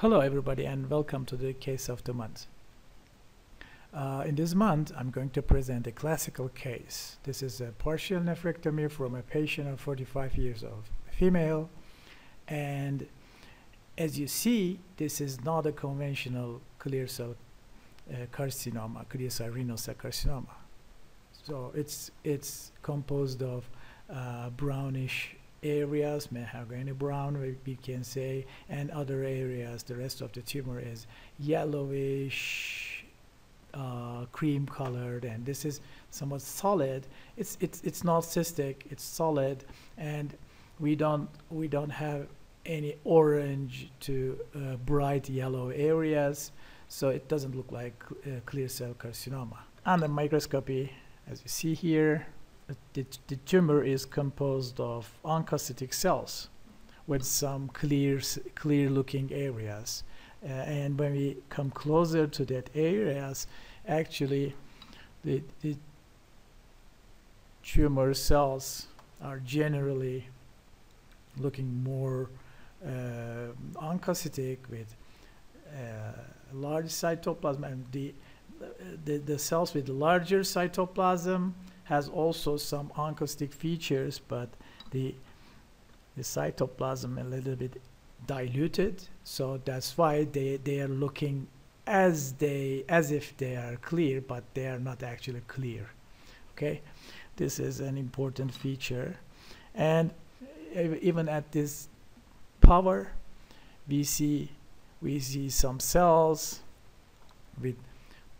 Hello everybody and welcome to the case of the month. Uh, in this month I'm going to present a classical case. This is a partial nephrectomy from a patient of 45 years old, female and as you see this is not a conventional clear cell uh, carcinoma, clear cell renal cell carcinoma. So it's, it's composed of uh, brownish areas, mahogany brown, we can say, and other areas, the rest of the tumor is yellowish, uh, cream colored, and this is somewhat solid. It's, it's, it's not cystic, it's solid, and we don't, we don't have any orange to uh, bright yellow areas, so it doesn't look like uh, clear cell carcinoma. Under microscopy, as you see here, the, the tumor is composed of oncocytic cells with some clear, clear looking areas. Uh, and when we come closer to that areas, actually the, the tumor cells are generally looking more uh, oncocytic with uh, large cytoplasm and the, the, the cells with larger cytoplasm has also some oncocytic features, but the, the cytoplasm a little bit diluted. So that's why they, they are looking as they as if they are clear, but they are not actually clear. Okay, this is an important feature, and even at this power, we see we see some cells with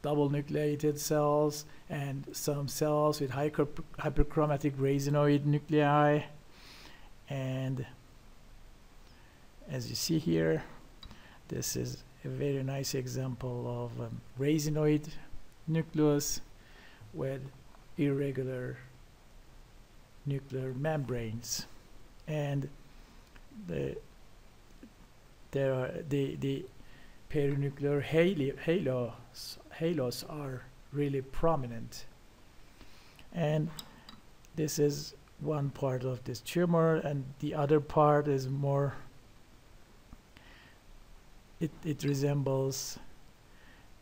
double nucleated cells and some cells with hyper hyperchromatic raisinoid nuclei. And as you see here this is a very nice example of um, raisinoid nucleus with irregular nuclear membranes. And the there are the the perinuclear halo, halos halos are really prominent. And this is one part of this tumor and the other part is more it, it resembles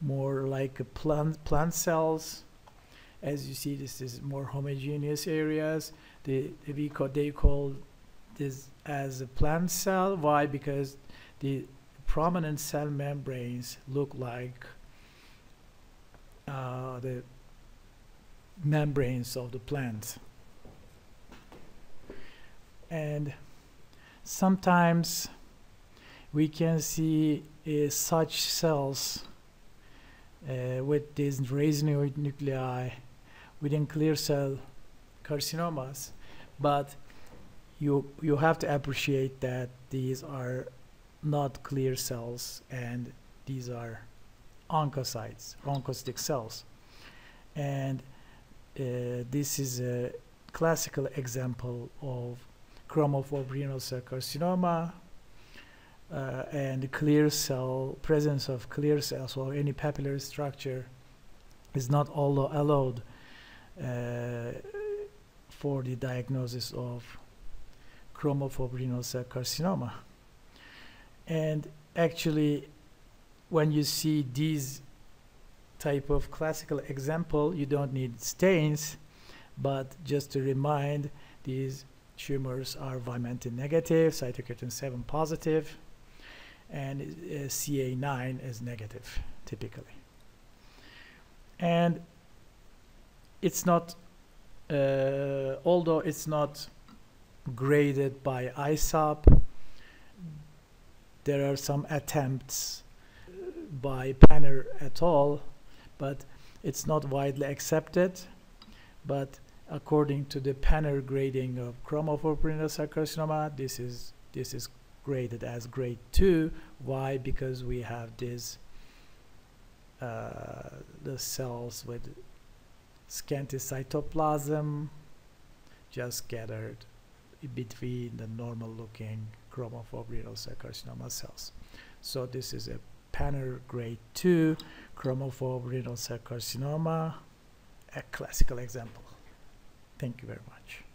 more like plant plant cells. As you see this is more homogeneous areas. The, the we call, they call this as a plant cell. Why? Because the prominent cell membranes look like uh, the membranes of the plant. And sometimes we can see uh, such cells uh, with these raisinoid nuclei within clear cell carcinomas, but you you have to appreciate that these are not clear cells and these are oncocytes, oncocytic cells. And uh, this is a classical example of chromophobe renal cell carcinoma uh, and clear cell, presence of clear cells or any papillary structure is not allowed uh, for the diagnosis of chromophobe renal cell carcinoma. And actually, when you see these type of classical example, you don't need stains, but just to remind, these tumors are Vimentin negative, cytokeratin 7 positive, and uh, CA9 is negative, typically. And it's not, uh, although it's not graded by ISUP, there are some attempts by Paner et al., but it's not widely accepted. But according to the Paner grading of chromophobe carcinoma, this is this is graded as grade 2. Why? Because we have this uh, the cells with scanty cytoplasm just scattered between the normal looking chromophobe renal cell carcinoma cells. So this is a Paner grade 2 chromophobe renal cell carcinoma, a classical example. Thank you very much.